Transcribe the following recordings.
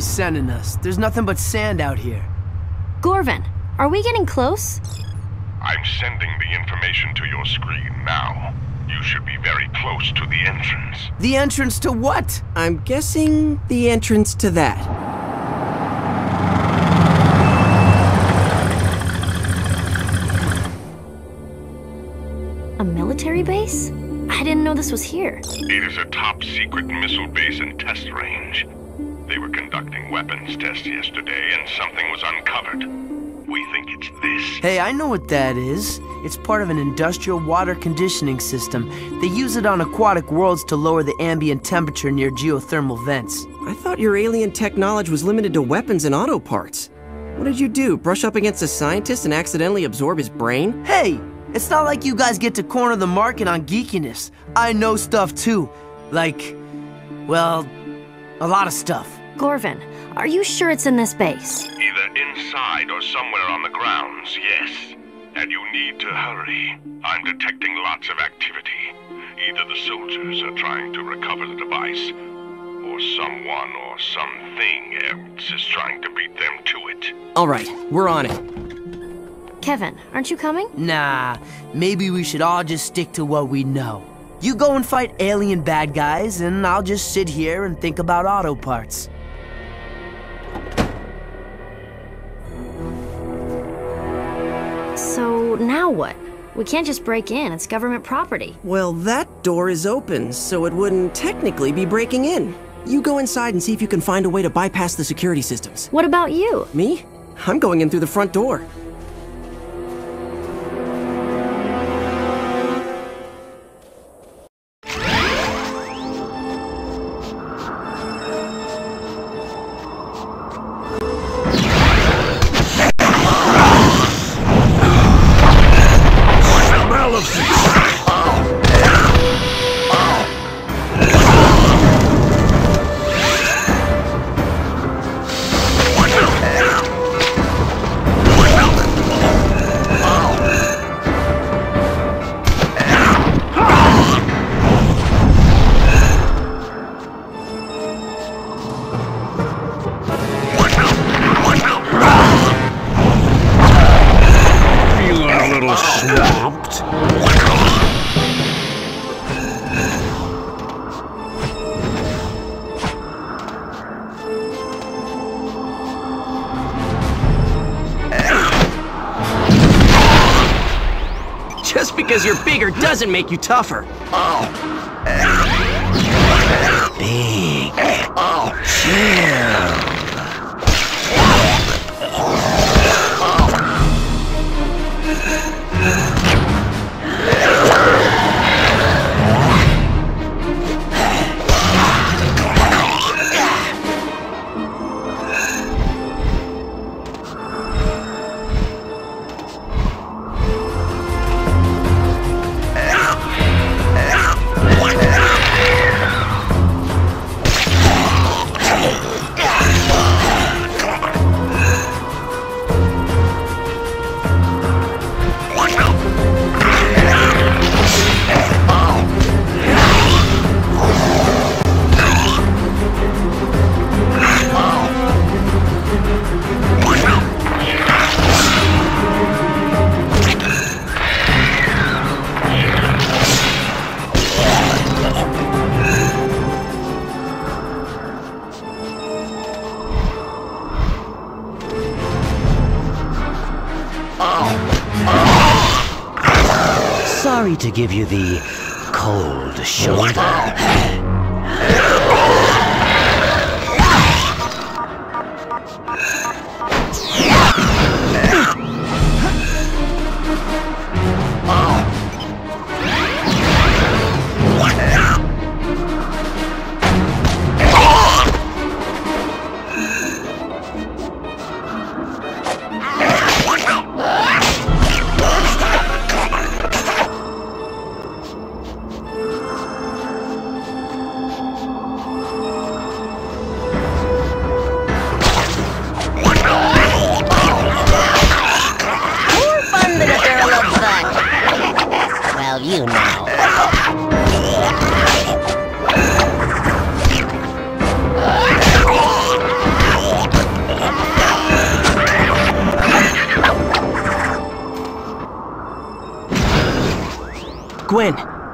he's sending us. There's nothing but sand out here. Gorvin, are we getting close? I'm sending the information to your screen now. You should be very close to the entrance. The entrance to what? I'm guessing the entrance to that. A military base? I didn't know this was here. It is a top secret missile base and test range. They were conducting weapons tests yesterday and something was uncovered. We think it's this. Hey, I know what that is. It's part of an industrial water conditioning system. They use it on aquatic worlds to lower the ambient temperature near geothermal vents. I thought your alien tech knowledge was limited to weapons and auto parts. What did you do? Brush up against a scientist and accidentally absorb his brain? Hey, it's not like you guys get to corner the market on geekiness. I know stuff too. Like, well, a lot of stuff. Gorvin, are you sure it's in this base? Either inside or somewhere on the grounds, yes. And you need to hurry. I'm detecting lots of activity. Either the soldiers are trying to recover the device, or someone or something else is trying to beat them to it. All right, we're on it. Kevin, aren't you coming? Nah, maybe we should all just stick to what we know. You go and fight alien bad guys, and I'll just sit here and think about auto parts. So now what? We can't just break in, it's government property. Well, that door is open, so it wouldn't technically be breaking in. You go inside and see if you can find a way to bypass the security systems. What about you? Me? I'm going in through the front door. Doesn't make you tougher. Oh. Big. Oh. Chill. To give you the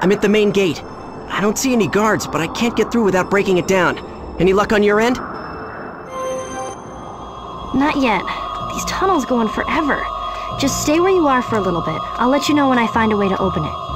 I'm at the main gate. I don't see any guards, but I can't get through without breaking it down. Any luck on your end? Not yet. These tunnels go on forever. Just stay where you are for a little bit. I'll let you know when I find a way to open it.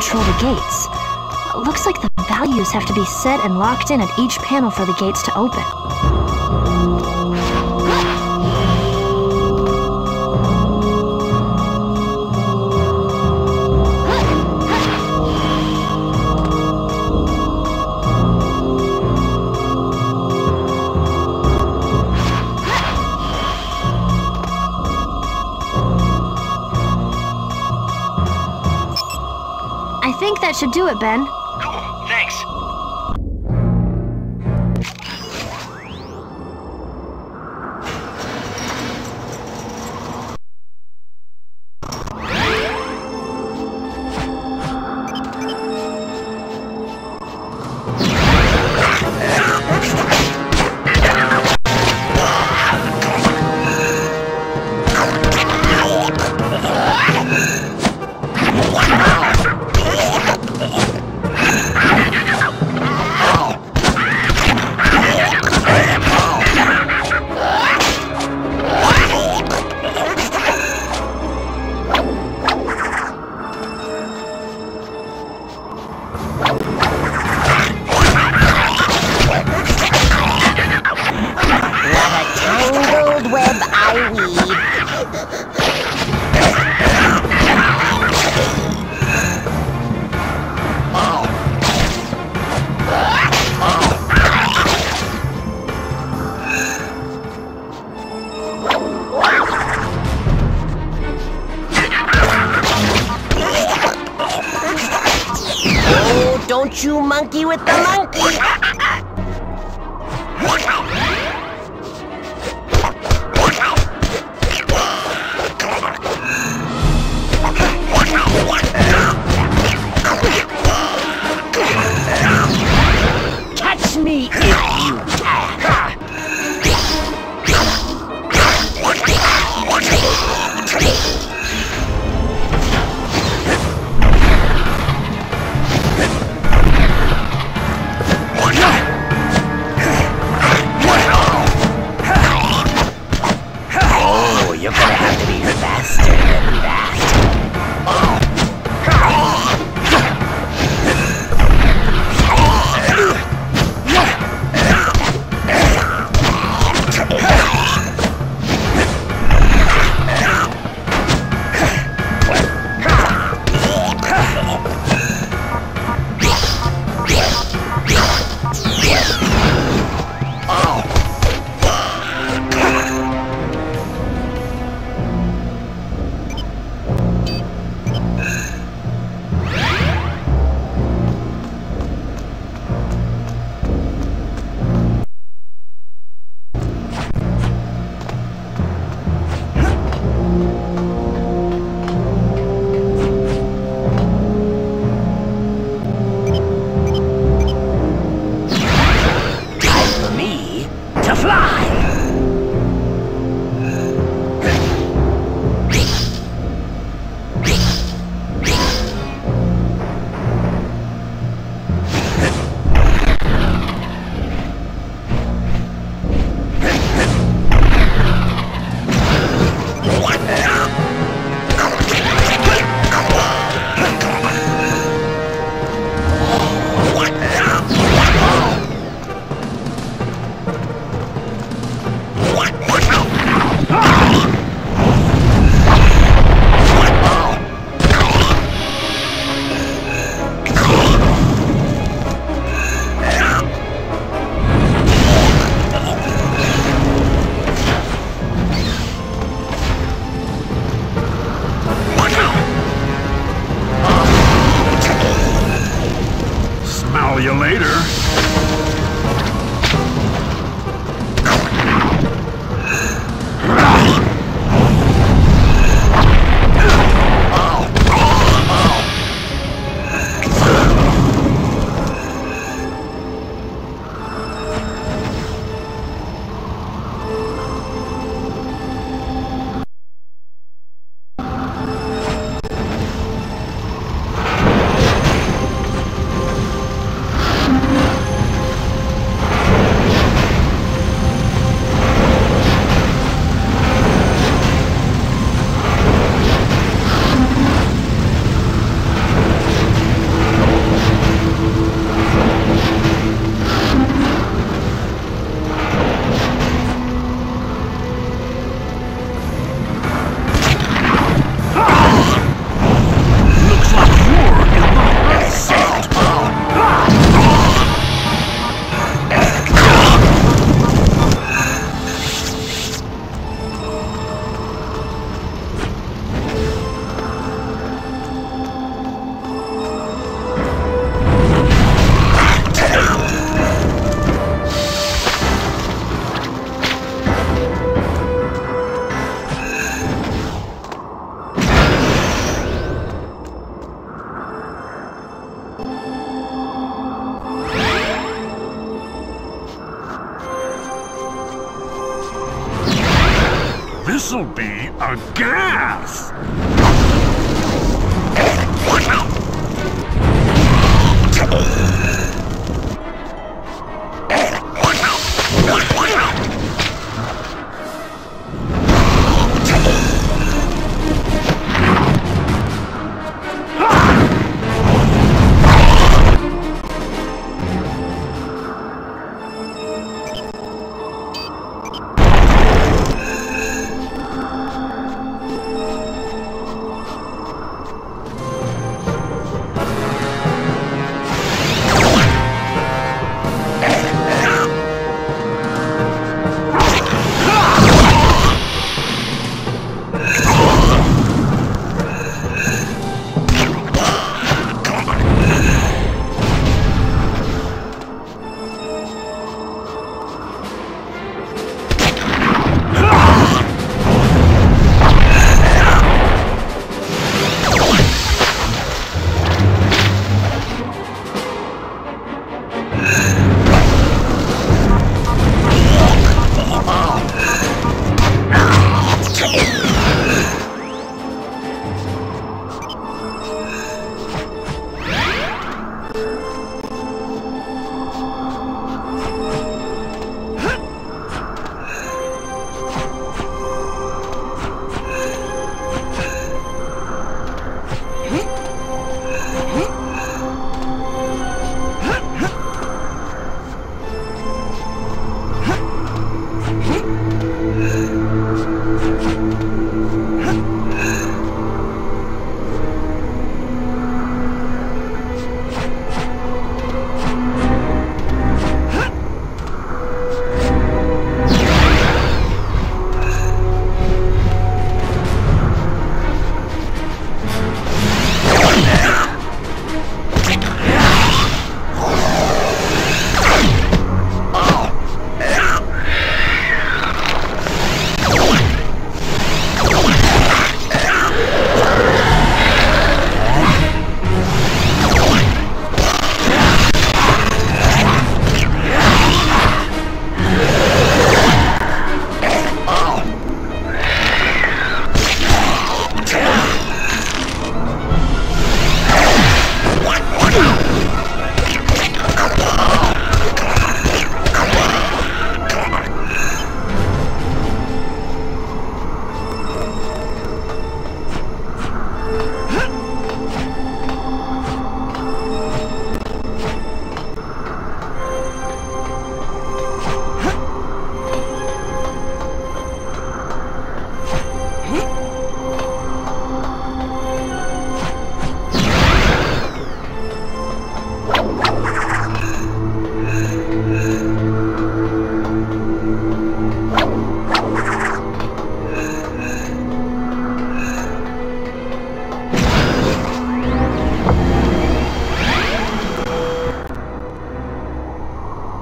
Control the gates. Looks like the values have to be set and locked in at each panel for the gates to open. That should do it, Ben. This'll be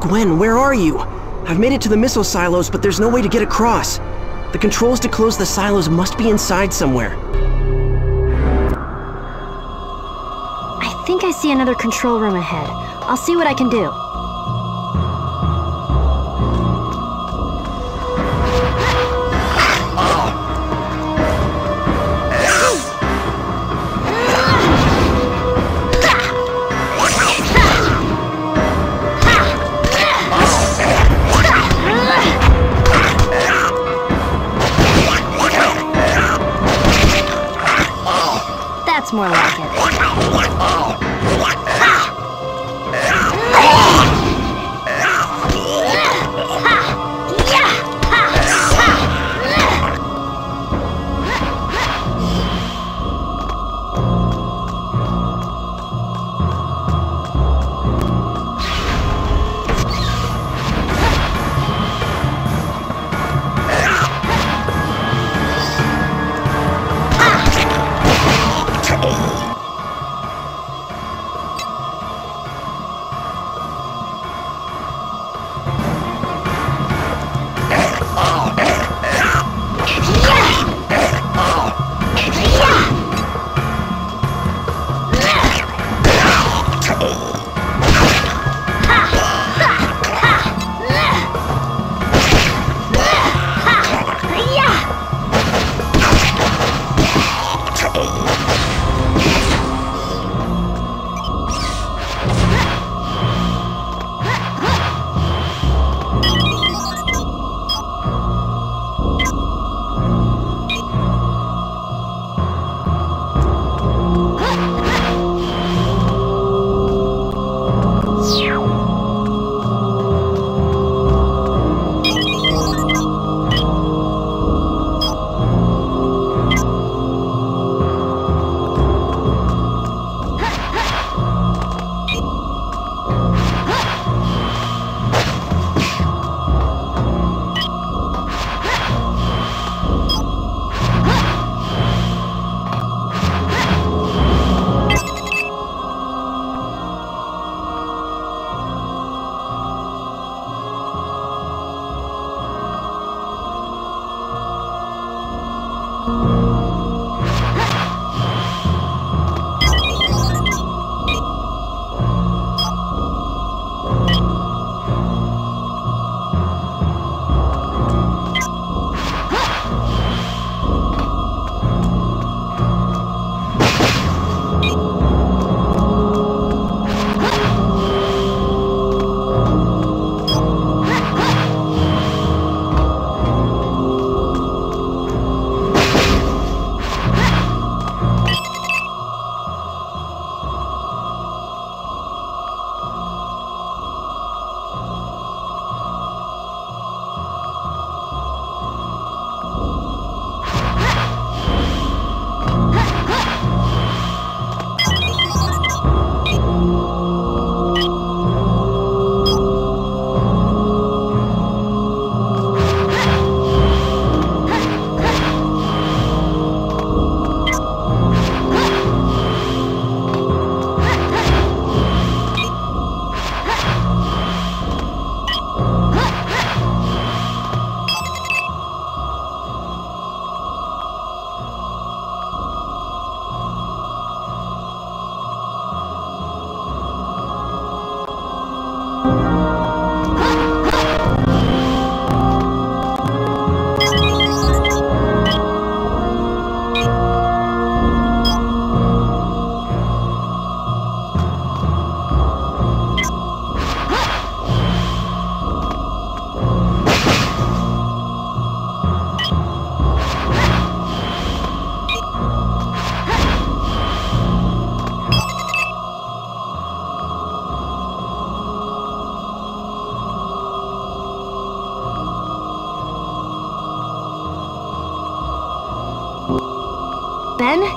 Gwen, where are you? I've made it to the missile silos, but there's no way to get across. The controls to close the silos must be inside somewhere. I think I see another control room ahead. I'll see what I can do.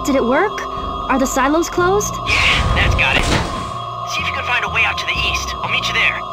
Did it work? Are the silos closed? Yeah, that's got it. See if you can find a way out to the east. I'll meet you there.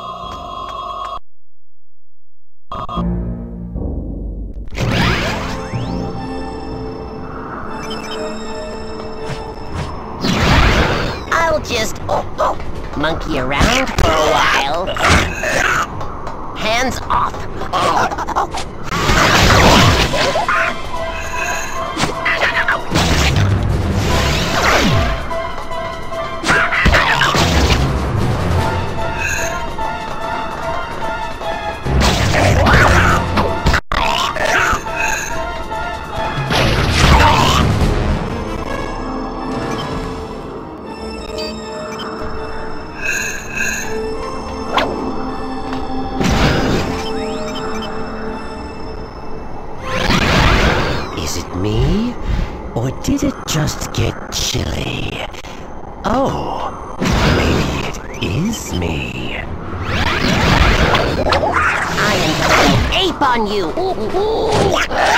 Did it just get chilly? Oh, maybe it is me. I am going ape on you.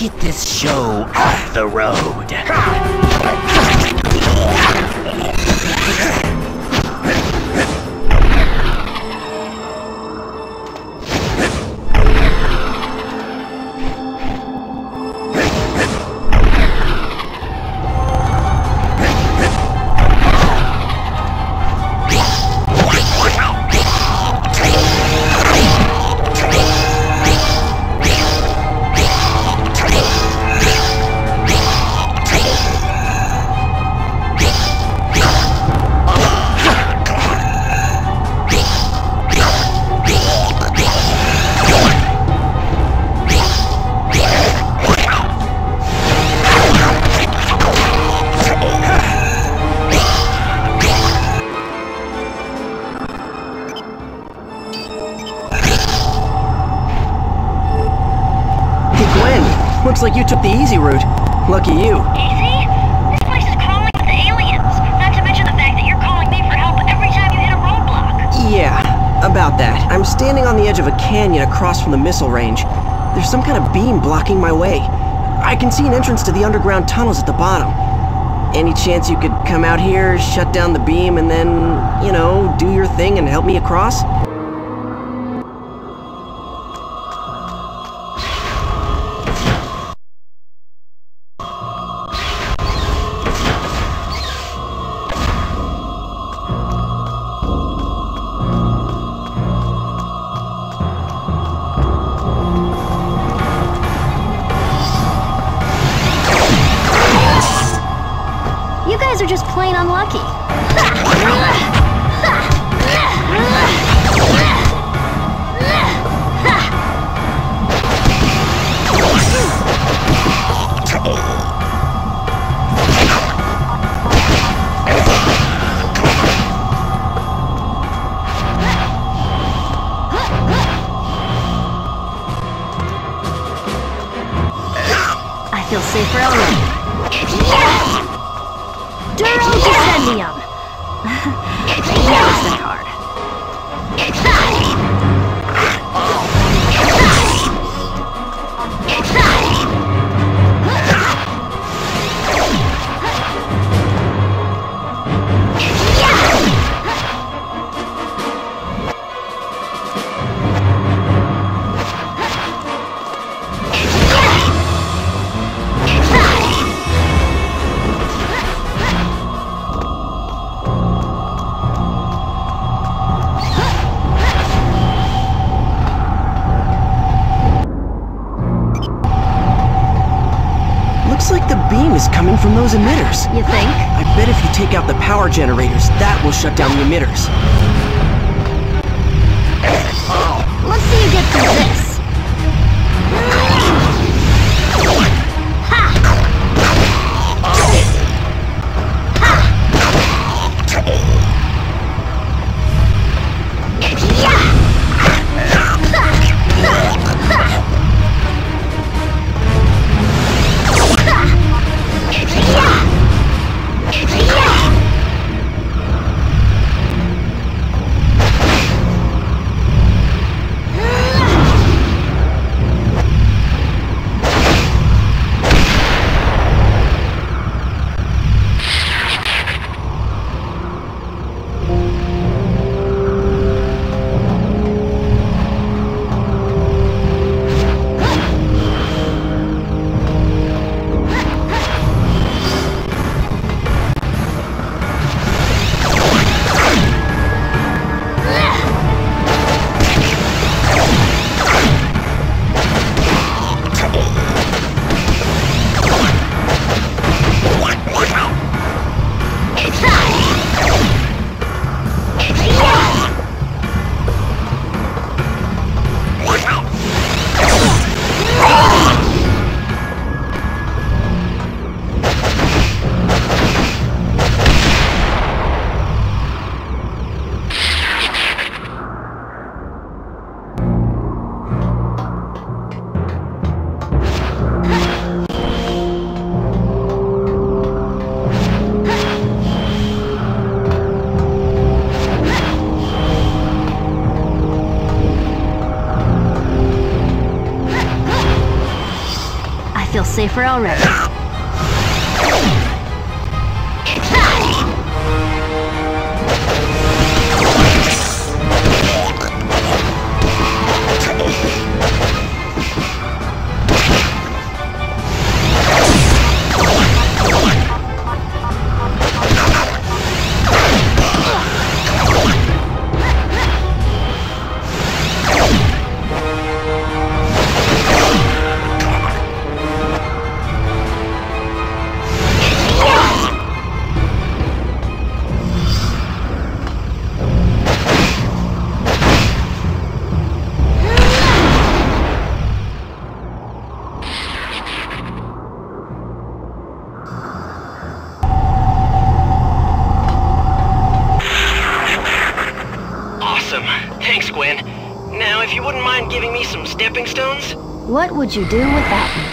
Get this show off the road. Hey looks like you took the easy route. Lucky you. Easy? This place is crawling with aliens. Not to mention the fact that you're calling me for help every time you hit a roadblock. Yeah, about that. I'm standing on the edge of a canyon across from the missile range. There's some kind of beam blocking my way. I can see an entrance to the underground tunnels at the bottom. Any chance you could come out here, shut down the beam, and then, you know, do your thing and help me across? I feel You think? I bet if you take out the power generators, that will shut down the emitters. Let's see you get through this. Feel would you do with me?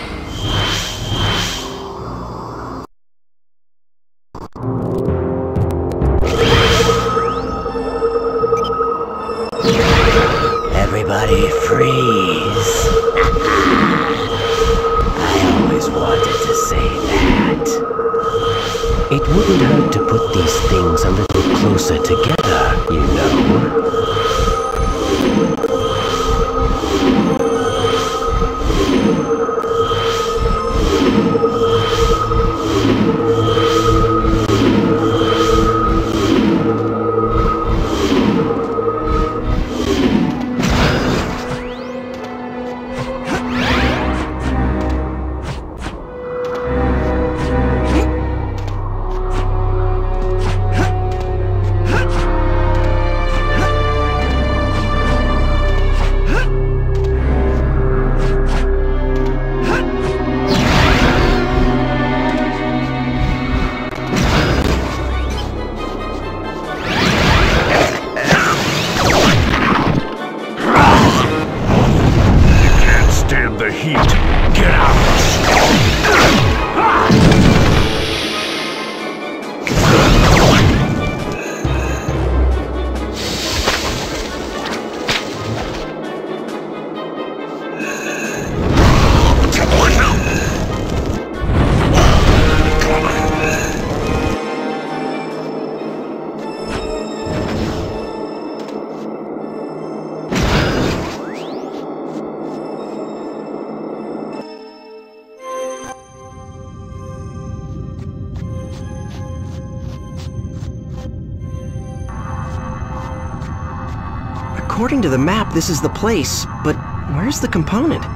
According to the map, this is the place, but where's the component?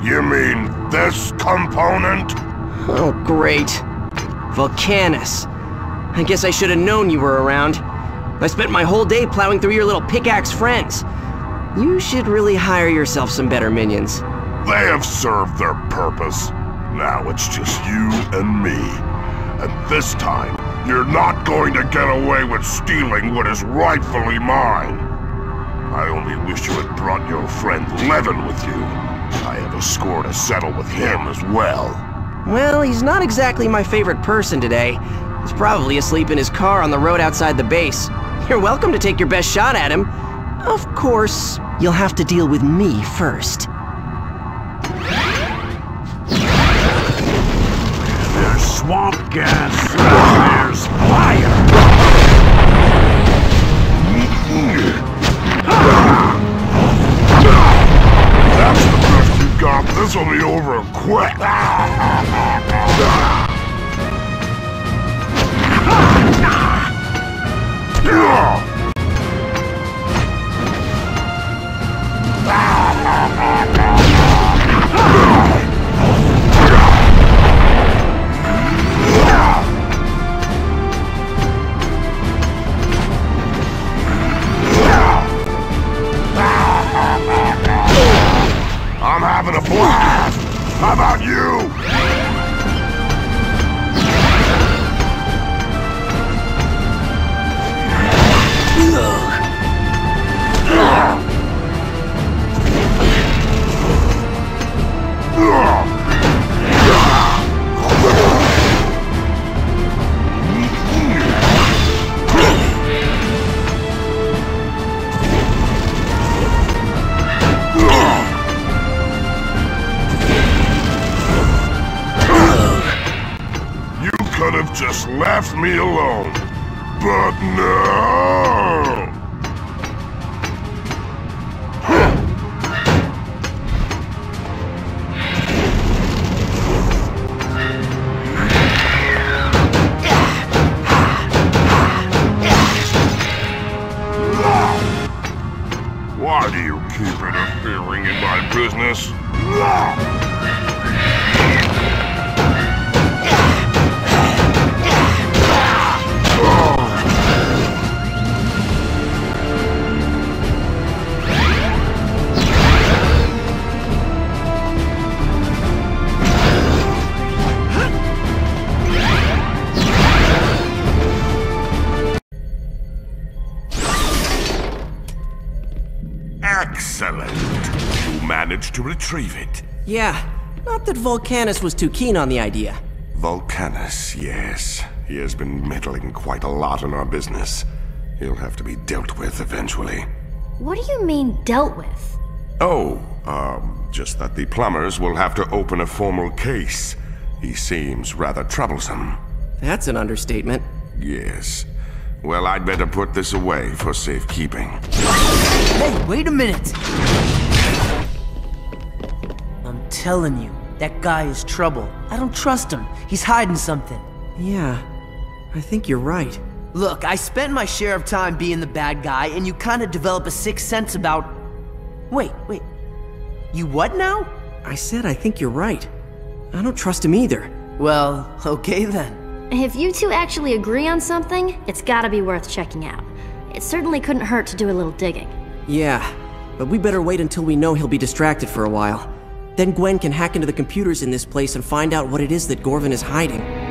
You mean this component? Oh, great. Vulkanus. I guess I should have known you were around. I spent my whole day plowing through your little pickaxe friends. You should really hire yourself some better minions. They have served their purpose. Now it's just you and me. And this time, you're not going to get away with stealing what is rightfully mine. I only wish you had brought your friend Levin with you. I have a score to settle with him as well. Well, he's not exactly my favorite person today. He's probably asleep in his car on the road outside the base. You're welcome to take your best shot at him. Of course, you'll have to deal with me first. Swamp gas. There's fire. Me alone. But no! Retrieve it. Yeah, not that Vulkanus was too keen on the idea. Vulkanus, yes. He has been meddling quite a lot in our business. He'll have to be dealt with eventually. What do you mean, dealt with? Oh, um, just that the plumbers will have to open a formal case. He seems rather troublesome. That's an understatement. Yes. Well, I'd better put this away for safekeeping. Hey, wait a minute! I'm telling you, that guy is trouble. I don't trust him. He's hiding something. Yeah, I think you're right. Look, I spent my share of time being the bad guy, and you kinda develop a sixth sense about. Wait, wait. You what now? I said I think you're right. I don't trust him either. Well, okay then. If you two actually agree on something, it's gotta be worth checking out. It certainly couldn't hurt to do a little digging. Yeah, but we better wait until we know he'll be distracted for a while. Then Gwen can hack into the computers in this place and find out what it is that Gorvin is hiding.